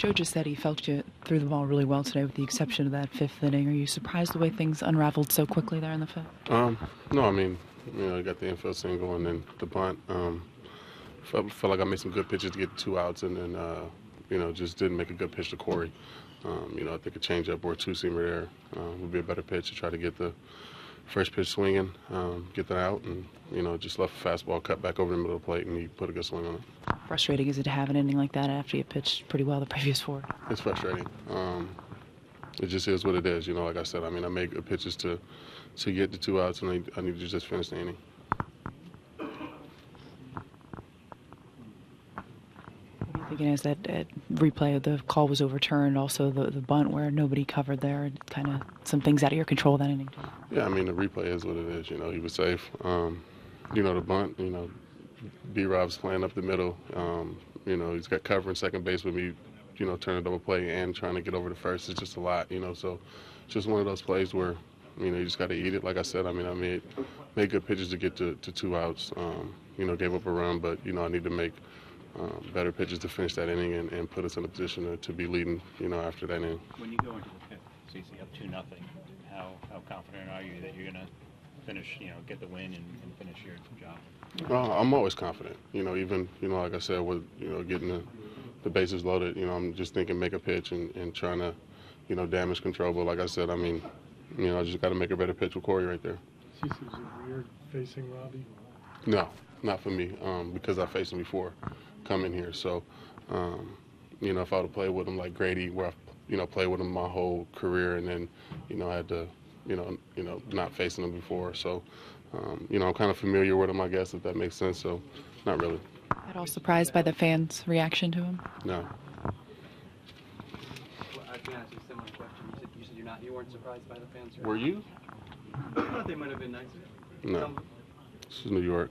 Joe just said he felt you threw the ball really well today, with the exception of that fifth inning. Are you surprised the way things unraveled so quickly there in the fifth? Um, no, I mean, you know, I got the infield single and then the bunt. Um, felt, felt like I made some good pitches to get two outs, and then uh, you know just didn't make a good pitch to Corey. Um, you know, I think a changeup or a two seamer there uh, would be a better pitch to try to get the first pitch swinging, um, get that out, and you know just left a fastball cut back over the middle of the plate, and he put a good swing on it. Frustrating is it to have an ending like that after you pitched pretty well the previous four? It's frustrating. Um, it just is what it is. You know, like I said, I mean, I make good pitches to to get the two outs, and I, I need to just finish the inning. Thinking as that uh, replay of the call was overturned, also the, the bunt where nobody covered there, kind of some things out of your control that inning? Yeah, I mean the replay is what it is. You know, he was safe. Um, you know, the bunt. You know, B. Rob's playing up the middle. Um, you know, he's got covering second base with me. You know, turning double play and trying to get over to first. It's just a lot. You know, so just one of those plays where you know you just got to eat it. Like I said, I mean, I made made good pitches to get to, to two outs. Um, you know, gave up a run, but you know I need to make um, better pitches to finish that inning and, and put us in a position to, to be leading. You know, after that inning. When you go into the fifth, so you see up two nothing, how how confident are you that you're gonna finish, you know, get the win and, and finish your job? Well, I'm always confident. You know, even you know, like I said, with you know getting the, the bases loaded, you know, I'm just thinking make a pitch and, and trying to, you know, damage control. But like I said, I mean, you know, I just got to make a better pitch with Corey right there. CC, was it weird facing Robbie? No, not for me, um, because I faced him before coming here. So, um, you know, if I would have played with him like Grady, where I, you know, played with him my whole career, and then, you know, I had to, you know, you know, not facing him before. So, um, you know, I'm kind of familiar with him, I guess, if that makes sense. So, not really. At all surprised by the fans' reaction to him? No. Well, I can ask you a similar question. You said, you said you're not, you weren't surprised by the fans? Were you? I thought they might have been nicer. No. This is New York.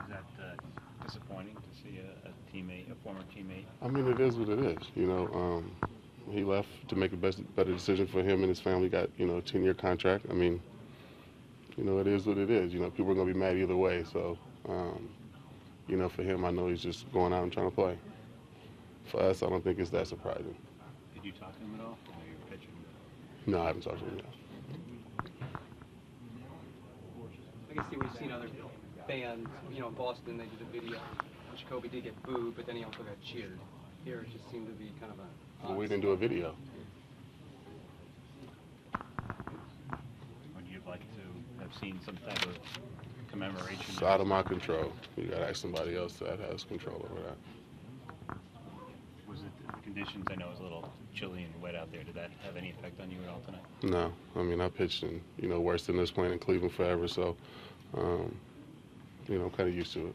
Is that uh, disappointing to see a, a teammate, a former teammate? I mean, it is what it is. You know, um, he left to make a best, better decision for him and his family. Got you know a ten year contract. I mean, you know, it is what it is. You know, people are gonna be mad either way. So, um, you know, for him, I know he's just going out and trying to play. For us, I don't think it's that surprising. Did you talk to him at all? I know you were pitching. No, I haven't talked to him yet. I guess see, we've seen other fans, you know, in Boston, they did a video. Jacoby did get booed, but then he also got cheered. Here, it just seemed to be kind of a. Well, We didn't do a video. Would you like to have seen some type of commemoration? It's out of my control. You gotta ask somebody else that has control over that. Was it the conditions? I know it was a little chilly and wet out there. Did that have any effect on you at all tonight? No, I mean I pitched in you know worse than this playing in Cleveland forever, so um, you know I'm kind of used to it.